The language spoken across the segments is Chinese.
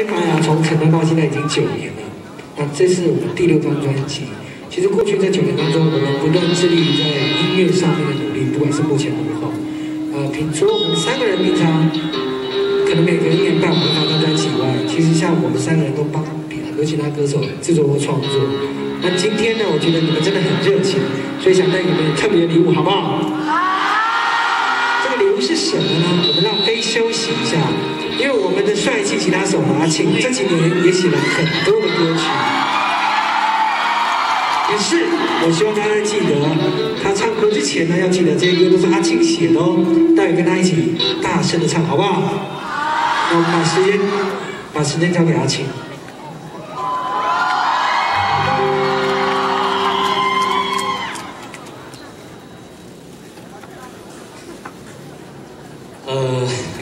FIR 从成立到现在已经九年了，那这是我们第六张专辑。其实过去这九年当中，我们不断致力于在音乐上面的努力，不管是目前幕后。呃，平除了我们三个人平常可能每隔一年半我们发张专辑以外，其实像我们三个人都帮很多其他歌手制作过创作。那今天呢，我觉得你们真的很热情，所以想带你们特别礼物，好不好？好。这个礼物是什么呢？我们让飞休息一下。因为我们的帅气吉他手阿庆这几年也写了很多的歌曲，也是我希望大家记得，他唱歌之前呢，要记得这些歌都是阿庆写的哦，待会跟他一起大声的唱，好不好？我们把时间把时间交给阿庆。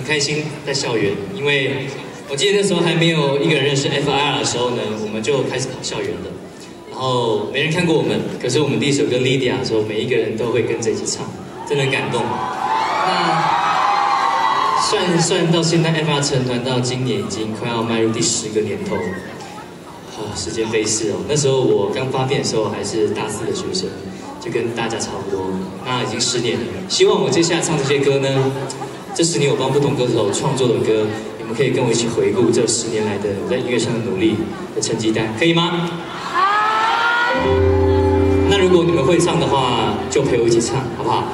开心在校园，因为我记得那时候还没有一个人认识 FIR 的时候呢，我们就开始跑校园了。然后没人看过我们，可是我们第一首歌《Lydia》的时候，每一个人都会跟着一起唱，真的很感动。那算算到现在，FIR 成团到今年已经快要迈入第十个年头，啊，时间飞逝哦。那时候我刚发片的时候还是大四的学生，就跟大家差不多。那已经十年了，希望我接下来唱这些歌呢。这十年我帮不同歌手创作的歌，你们可以跟我一起回顾这十年来的在音乐上的努力的成绩单，可以吗？好。那如果你们会唱的话，就陪我一起唱，好不好？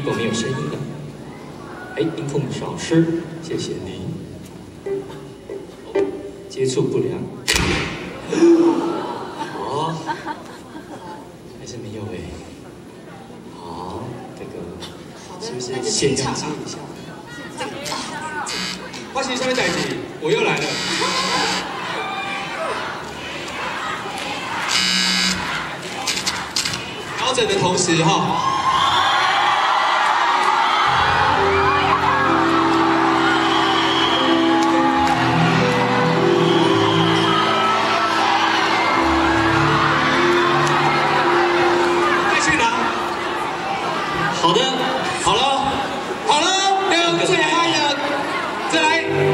一共没有声音了。哎，音控小师，谢谢你。接触不良。哦，还是没有哎。好，这个是不是先尝试一下？发现什么代志？我又来了。调整的同时，哈、好的，好了，好了，要最嗨的，再来。